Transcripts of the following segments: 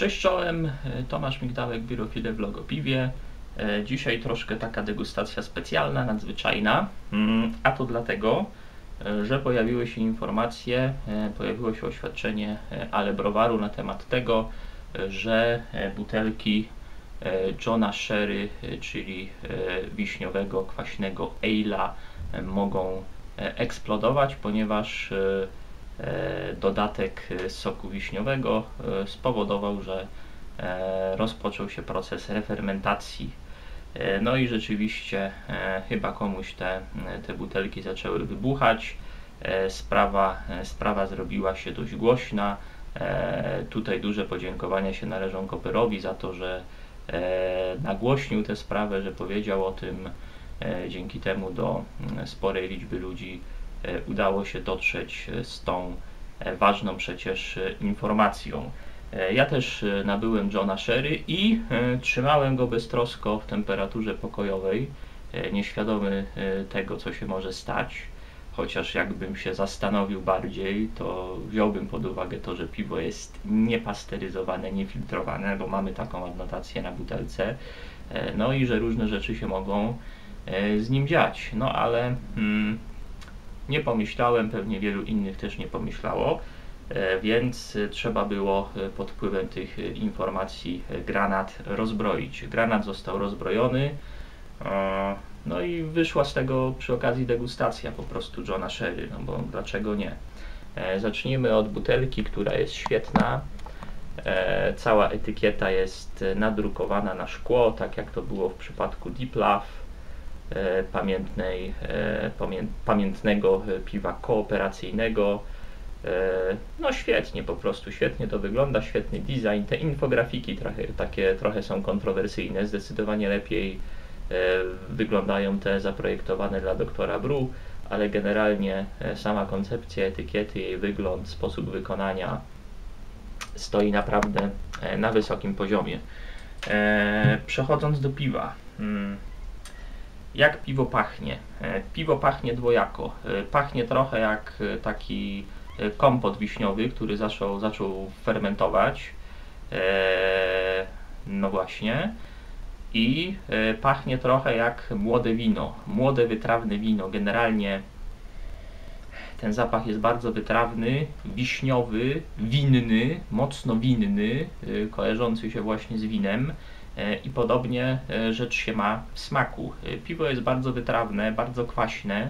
Cześć czołem, Tomasz Migdałek, Biuro w Logopiwie. E, Dzisiaj troszkę taka degustacja specjalna, nadzwyczajna, Mm, a to dlatego, e, że pojawiły się informacje, e, pojawiło się oświadczenie Ale Browaru na temat tego, że butelki Johna Sherry, czyli wiśniowego, kwaśnego ale'a e, mogą eksplodować, ponieważ dodatek e, soku wiśniowego e, spowodował, że e, rozpoczął się proces refermentacji. No i rzeczywiście chyba komuś te, te butelki zaczęły wybuchać. Sprawa, sprawa zrobiła się dość głośna. Tutaj duże podziękowania się należą Koperowi za to, że nagłośnił tę sprawę, że powiedział o tym. Dzięki temu do sporej liczby ludzi udało się dotrzeć e, z tą e, ważną przecież e, informacją. E, Ja też e, nabyłem Johna Sherry i e, trzymałem go beztrosko w temperaturze pokojowej, e, nieświadomy e, tego, co się może stać. Chociaż jakbym się zastanowił bardziej, to wziąłbym pod uwagę to, że piwo jest niepasteryzowane, niefiltrowane, bo mamy taką adnotację na butelce. E, No i że różne rzeczy się mogą e, z nim dziać. No ale mm, nie pomyślałem, pewnie wielu innych też nie pomyślało, e, więc e, trzeba było e, pod wpływem tych informacji granat rozbroić. Granat został rozbrojony, no i wyszła z tego przy okazji degustacja po prostu Johna Sherry, no bo dlaczego nie? Zacznijmy od butelki, która jest świetna. Cała etykieta jest nadrukowana na szkło, tak jak to było w przypadku Deep Love pamiętnej, e, pamię, pamiętnego e, piwa kooperacyjnego. E, No świetnie, po prostu świetnie to wygląda, świetny design. Te infografiki trochę, takie trochę są kontrowersyjne, zdecydowanie lepiej e, wyglądają te zaprojektowane dla doktora Bru, ale generalnie e, sama koncepcja etykiety, jej wygląd, sposób wykonania stoi naprawdę e, na wysokim poziomie. E, Przechodząc do piwa. Jak piwo pachnie? E, Piwo pachnie dwojako. E, Pachnie trochę jak e, taki kompot wiśniowy, który zaczął, zaczął fermentować. No właśnie. I pachnie trochę jak młode wino. Młode, wytrawne wino. Generalnie ten zapach jest bardzo wytrawny, wiśniowy, winny, mocno winny, kojarzący się właśnie z winem. E, I podobnie e, rzecz się ma w smaku. E, Piwo jest bardzo wytrawne, bardzo kwaśne.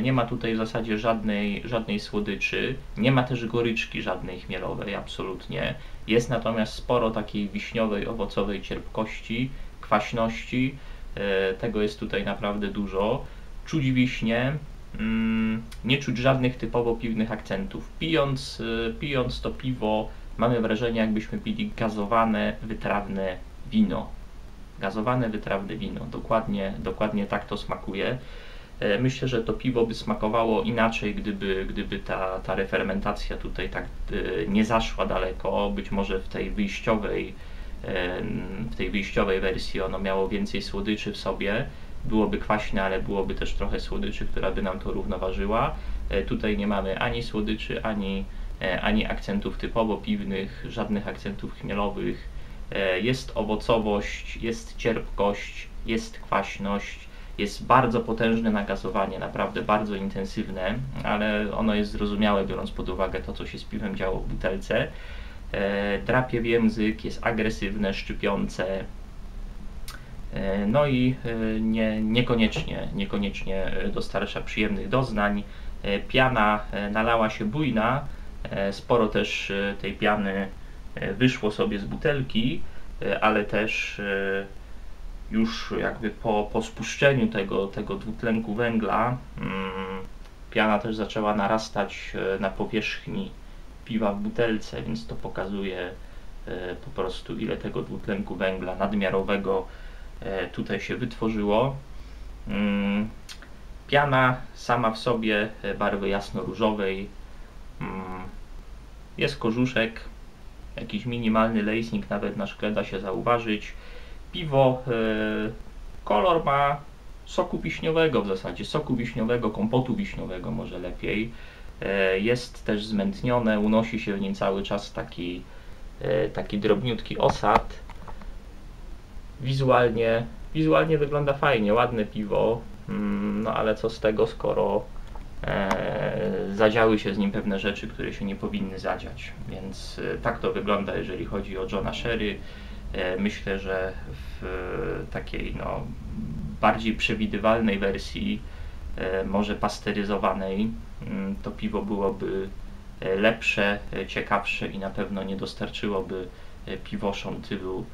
Nie ma tutaj w zasadzie żadnej, żadnej słodyczy, nie ma też goryczki żadnej chmielowej, absolutnie. Jest natomiast sporo takiej wiśniowej, owocowej cierpkości, kwaśności. Tego jest tutaj naprawdę dużo. Czuć wiśnie, mm, nie czuć żadnych typowo piwnych akcentów. Pijąc, pijąc to piwo, mamy wrażenie, jakbyśmy pili gazowane, wytrawne wino. Gazowane, wytrawne wino. Dokładnie, dokładnie tak to smakuje. E, Myślę, że to piwo by smakowało inaczej, gdyby, gdyby ta, ta refermentacja tutaj tak y, nie zaszła daleko. Być może w tej wyjściowej, e, w tej wyjściowej wersji ono miało więcej słodyczy w sobie byłoby kwaśne, ale byłoby też trochę słodyczy, która by nam to równoważyła. E, Tutaj nie mamy ani słodyczy, ani, e, ani akcentów typowo piwnych, żadnych akcentów chmielowych. E, Jest owocowość, jest cierpkość, jest kwaśność, jest bardzo potężne nagazowanie, naprawdę bardzo intensywne, ale ono jest zrozumiałe, biorąc pod uwagę to, co się z piwem działo w butelce. E, Drapie w język, jest agresywne, szczypiące, E, No i nie, niekoniecznie, niekoniecznie dostarcza przyjemnych doznań. Piana nalała się bujna, sporo też tej piany wyszło sobie z butelki, e, ale też e, już jakby po, po spuszczeniu tego, tego dwutlenku węgla mm, piana też zaczęła narastać e, na powierzchni piwa w butelce, więc to pokazuje e, po prostu ile tego dwutlenku węgla nadmiarowego e, tutaj się wytworzyło. Mm, Piana sama w sobie e, barwy jasno-różowej. Mm, Jest korzuszek, jakiś minimalny lacing nawet na szkle da się zauważyć. Piwo, e, kolor ma soku wiśniowego w zasadzie, soku wiśniowego, kompotu wiśniowego może lepiej. E, Jest też zmętnione, unosi się w nim cały czas taki taki drobniutki osad. Wizualnie, wizualnie wygląda fajnie, ładne piwo, mm, no ale co z tego, skoro e, zadziały się z nim pewne rzeczy, które się nie powinny zadziać. Więc e, tak to wygląda, jeżeli chodzi o Johna Sherry. E, myślę, że w takiej no, bardziej przewidywalnej wersji, e, może pasteryzowanej, mm, to piwo byłoby e, lepsze, e, ciekawsze i na pewno nie dostarczyłoby piwoszom tylu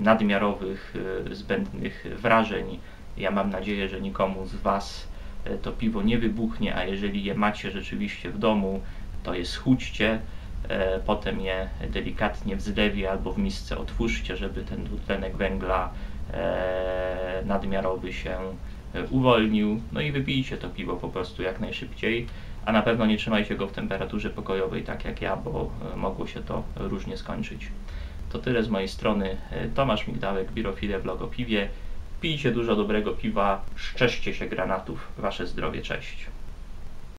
nadmiarowych, zbędnych wrażeń. Ja mam nadzieję, że nikomu z Was to piwo nie wybuchnie, a jeżeli je macie rzeczywiście w domu, to je schudźcie, potem je delikatnie w zlewie albo w misce otwórzcie, żeby ten dwutlenek węgla E, nadmiarowy się e, uwolnił. No i wypijcie to piwo po prostu jak najszybciej, a na pewno nie trzymajcie go w temperaturze pokojowej tak jak ja, bo e, mogło się to różnie skończyć. To tyle z mojej strony. Tomasz Migdałek, Birofile w Logopiwie. Pijcie dużo dobrego piwa, szczęście się granatów. Wasze zdrowie, cześć.